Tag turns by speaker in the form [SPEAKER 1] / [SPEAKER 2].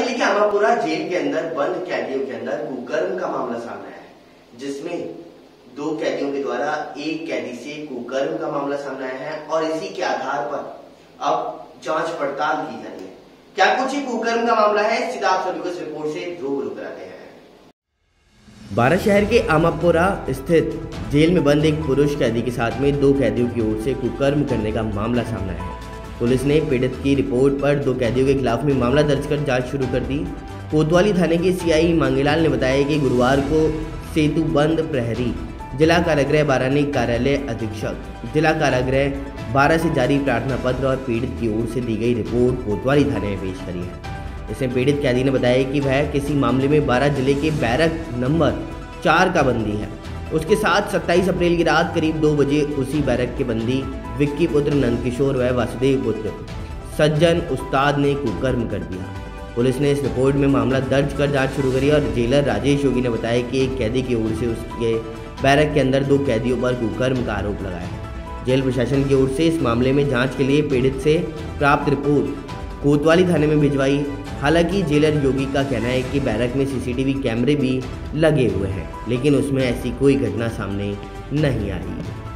[SPEAKER 1] ज़िले के आमापुरा जेल के अंदर, बंद कैदियों के अंदर कुकर्म का मामला सामने आया है, जिसमें दो कैदियों के द्वारा एक कैदी से कुकर्म का मामला सामने आया है और इसी के आधार पर अब जाँच पड़ताल की जा रही है। क्या कुछ ही कुकर्म का मामला है सीधा आप सभी को इस रिपोर्ट से रूबरू कराते हैं। बारा शहर के आमापुरा स्थित जेल में बंद एक पुरुष कैदी के साथ में दो कैदियों की ओर से कुकर्म करने का मामला सामने आया है। पुलिस ने पीड़ित की रिपोर्ट पर दो कैदियों के खिलाफ में मामला दर्ज कर जाँच शुरू कर दी। कोतवाली थाने के सीआई मांगेलाल ने बताया कि गुरुवार को सेतु बंद प्रहरी, जिला कारागृह बारानी कार्यालय अधीक्षक, जिला कारागृह बारह से जारी प्रार्थना पत्र और पीड़ित की ओर से दी गई रिपोर्ट कोतवाली थाने में पेश करी है। इसमें पीड़ित कैदी ने बताया कि वह किसी मामले में बारह ज़िले के बैरक नंबर चार का बंदी है। उसके साथ 27 अप्रैल की रात करीब दो बजे उसी बैरक के बंदी विक्की पुत्र नंदकिशोर व वासुदेव पुत्र सज्जन उस्ताद ने कुकर्म कर दिया। पुलिस ने इस रिपोर्ट में मामला दर्ज कर जाँच शुरू करी और जेलर राजेश योगी ने बताया कि एक कैदी की ओर से उसके बैरक के अंदर दो कैदियों पर कुकर्म का आरोप लगाया है। जेल प्रशासन की ओर से इस मामले में जाँच के लिए पीड़ित से प्राप्त रिपोर्ट कोतवाली थाने में भिजवाई। हालाँकि जेलर योगी का कहना है कि बैरक में सीसीटीवी कैमरे भी लगे हुए हैं, लेकिन उसमें ऐसी कोई घटना सामने नहीं आई